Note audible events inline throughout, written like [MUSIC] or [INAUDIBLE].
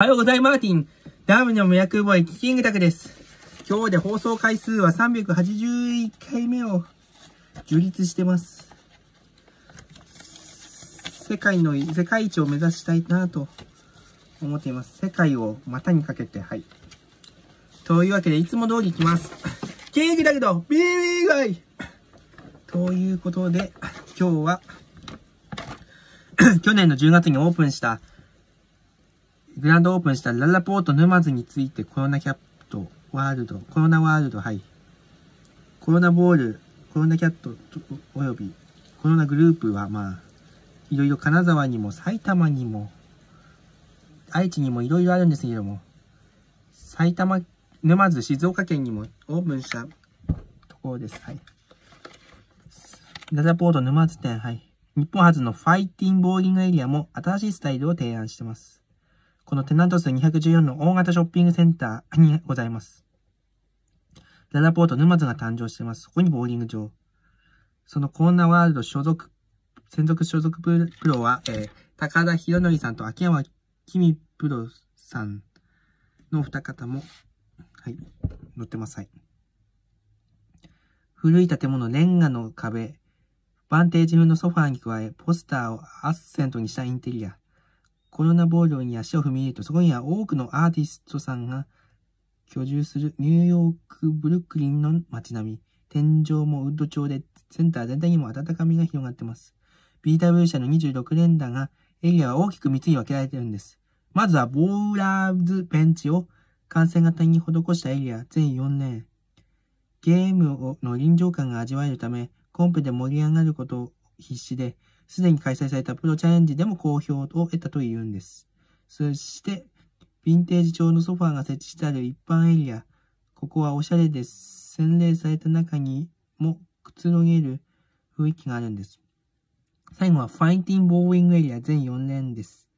おはようございます、マーティン。ダームの予約ボーイ、キングタクです。今日で放送回数は381回目を樹立してます。世界の、世界一を目指したいなと思っています。世界を股にかけて、はい。というわけで、いつも通り行きます。キングタクと BB ガイということで、今日は [CLEARS THROAT] 去年の10月にオープンしたグランドオープンしたララポート沼津についてコロナキャットワールド、コロナワールド、はい。コロナボール、コロナキャットおよびコロナグループはまあ、いろいろ金沢にも埼玉にも、愛知にもいろいろあるんですけれども、埼玉、沼津、静岡県にもオープンしたところです。はい。ララポート沼津店、はい。日本初のファイティンボーリングエリアも新しいスタイルを提案してます。このテナント数214の大型ショッピングセンターにございます。ララポート沼津が誕生しています。そこにボーリング場。そのコーナーワールド所属、専属所属プロは、えー、高田博則さんと秋山君プロさんの二方も、はい、乗ってます。はい。古い建物、レンガの壁、バンテージ風のソファーに加え、ポスターをアッセントにしたインテリア。コロナボールに足を踏み入れると、そこには多くのアーティストさんが居住するニューヨーク、ブルックリンの街並み。天井もウッド調で、センター全体にも温かみが広がっています。BW 社の26連打が、エリアは大きく3つに分けられているんです。まずは、ボーラーズベンチを感染型に施したエリア全4連。ゲームの臨場感が味わえるため、コンペで盛り上がることを必死で、すでに開催されたプロチャレンジでも好評を得たというんです。そして、ヴィンテージ調のソファーが設置してある一般エリア。ここはおしゃれです。洗礼された中にもくつろげる雰囲気があるんです。最後はファイティンボーウィングエリア全4連です。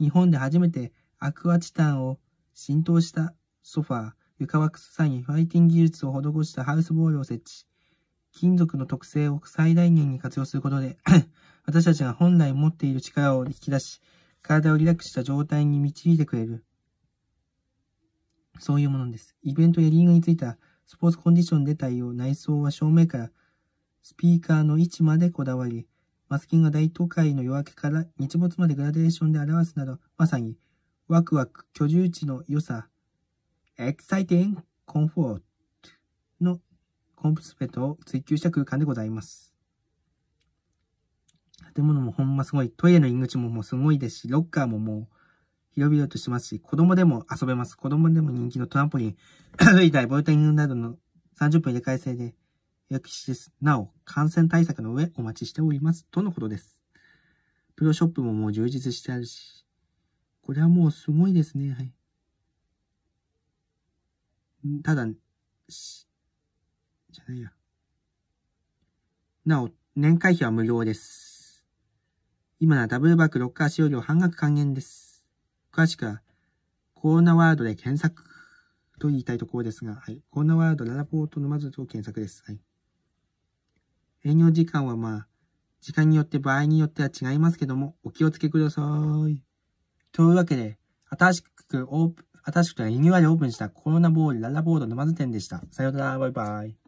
日本で初めてアクアチタンを浸透したソファー、床枠さにファイティング技術を施したハウスボールを設置。金属の特性を最大限に活用することで [CLEARS THROAT] 私たちが本来持っている力を引き出し、体をリラックスした状態に導いてくれる。そういうものです。イベントやリングについたスポーツコンディションで対応、内装は正面からスピーカーの位置までこだわり、マスキングが大都会の夜明けから日没までグラデーションで表すなど、まさにワクワク居住地の良さ、エキサイティングコンフォートのコンプスペットを追求した空間でございます。建物もほんますごい。トイレの入り口ももうすごいですし、ロッカーももう広々としてますし、子供でも遊べます。子供でも人気のトランポリン、歩いたりボルタリングなどの30分入れ替え制で予約しです。なお、感染対策の上お待ちしております。とのことです。プロショップももう充実してあるし、これはもうすごいですね。はい。ただ、じゃないや。なお、年会費は無料です。今ならダブルバックロッカー使用料半額還元です。詳しくは、コロナワードで検索と言いたいところですが、はい。コロナワードララポートのまずと検索です。はい。営業時間はまあ、時間によって場合によっては違いますけども、お気をつけください。というわけで、新しくオープン、新しくリニューアルオープンしたコロナボールララボード沼津店でした。さようなら、バイバイ。